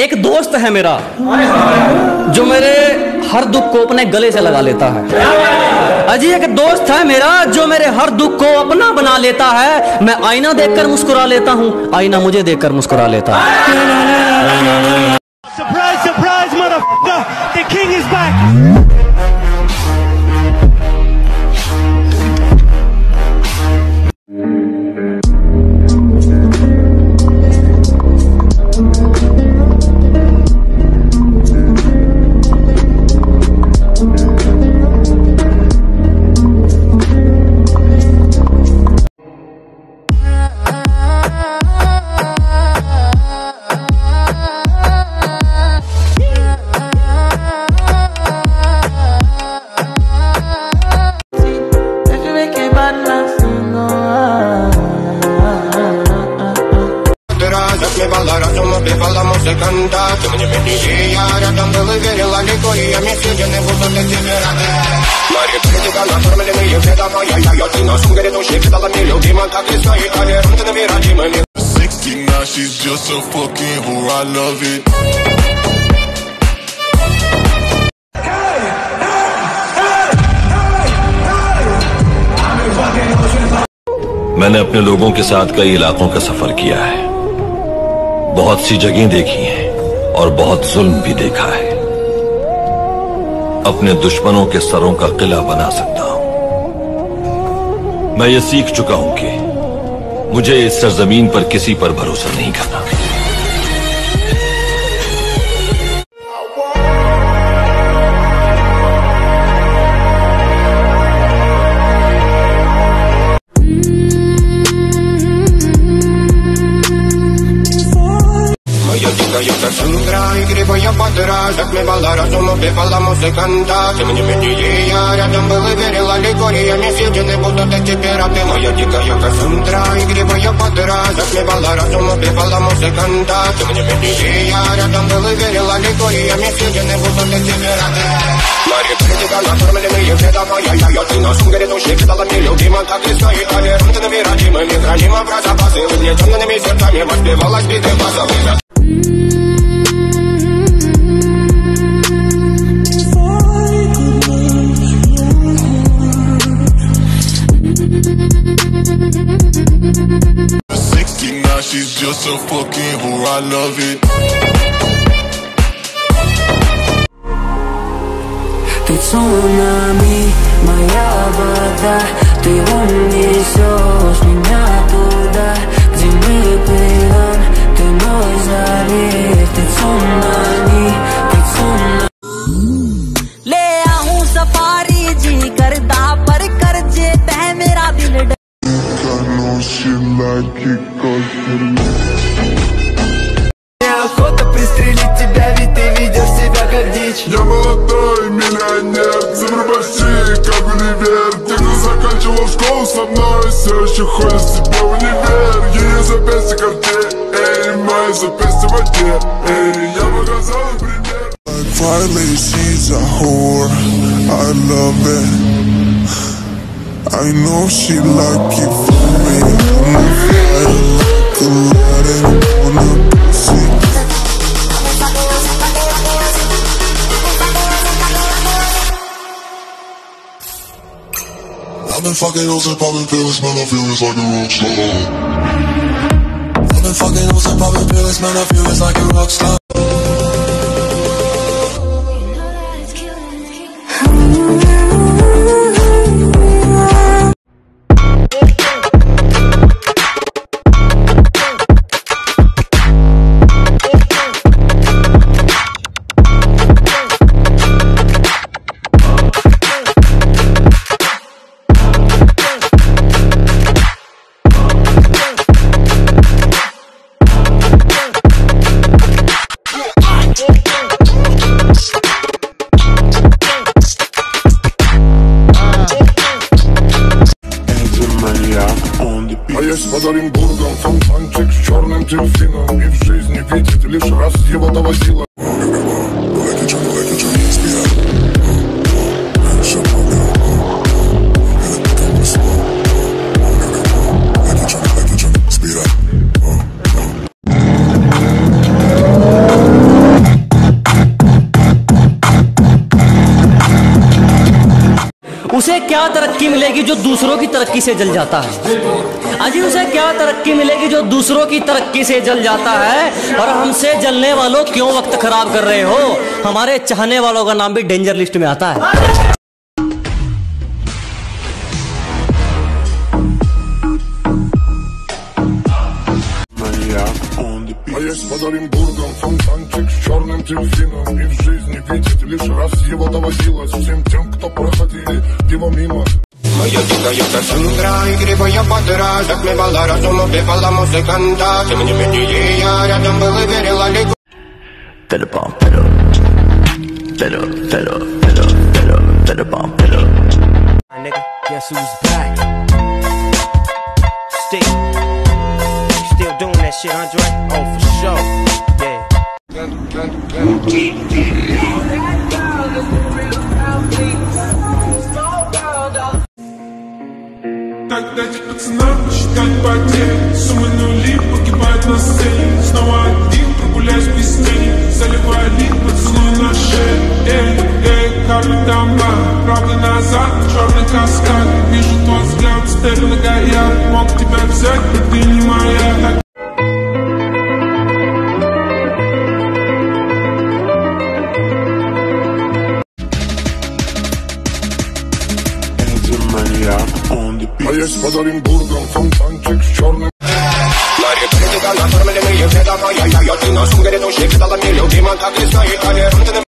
एक दोस्त है मेरा जो मेरे हर दुख को अपने गले से लगा लेता है। अजी एक दोस्त है मेरा जो मेरे हर दुख को अपना बना लेता है। मैं आईना देखकर मुस्कुरा लेता हूँ आईना मुझे देखकर मुस्कुरा लेता है। Surprise, surprise, музыканта Ты мне веди, я рядом был и верила легко И я медленно буду для тебя рады Мои критика накормленные предавая Я я ты на сумгаре души кидала мне любима Так и свои талерунты набираемыми 60 now, she's just a fucking whore. I love it. मैंने अपने लोगों के साथ कई इलाकों का सफर किया है बहुत सी जगहें देखी हैं और बहुत जुल्म भी देखा है। अपने दुश्मनों के सरों का किला बना सकता हूँ। मैं ये सीख चुका हूँ कि मुझे इस सरजमीन पर किसी पर भरोसा नहीं करना। Подра Затмевала разум, убивала музыканта. Тем не менее я рядом был и верила Лигориями съедены будут эти пираты Моя дикая Кассандра, игривая подра. Затмевала разум, убивала музыканта. Тем не менее я рядом был и верила Лигориями съедены будут эти пираты Мои критика накормленные предавая Я я ты на сумгаре души кидала мне любима Так и свои талерунты набираемыми Хранима про запасы Угнетенными сердцами воспевалась биты базовых she's just a fucking whore. I love it. Ты цунами, моя вода Ты унесешь меня туда Неохота пристрелить тебя, ведь ты ведешь себя как дичь. Я молодой миллионер, большие, как универ Те, кто заканчивал школу со мной, все еще ходят с тебя в универ. Ее запястье карте, эй, мои запястья в воде Эй, я показал им пример Finally, she's a whore, I love it I know she like it for me I'm on fire like a lighter on a pussy I've been fucking hoes and popping pills, man, I feel it's like a rock star. I've been fucking hoes and popping pills, man, I feel it's like a rock star. А есть под Оренбургом фонтанчик с черным дельфином И в жизни видит лишь раз его довозила उसे क्या तरक्की मिलेगी जो दूसरों की तरक्की से जल जाता है? अजी, उसे क्या तरक्की मिलेगी जो दूसरों की तरक्की से जल जाता है? और हमसे जलने वालों क्यों वक्त खराब कर रहे हो? हमारे चाहने वालों का नाम भी डेंजर लिस्ट में आता है। с черным дельфином И в жизни видеть лишь раз его доводилось Всем тем, кто проходили его мимо Моя дикая Кассандра, игривая подра Затмевала разум, убивала музыканта Тем не менее я рядом был и верила легко Better bomb, better. Better, better, better, better, better bomb, better. My nigga, guess who's back? Still, still doing that shit, Andre? Oh, for sure. Yeah. Так дайте пацанам считать потери Суммы нули погибают на сцене. Снова один прогуляюсь без тени. Заливаю лик, поцелуй на шее. Эй, эй, карты дома Правда назад, черный каскад Вижу твой взгляд, стель на гаяк Мог тебя взять, но ты не моя Так А есть под Оренбургом фонтанчик с черным Мари, политика, наформленные все давай Я, я, я, ты на сумке, души, кидала мне любима, как и свои, а верун, ты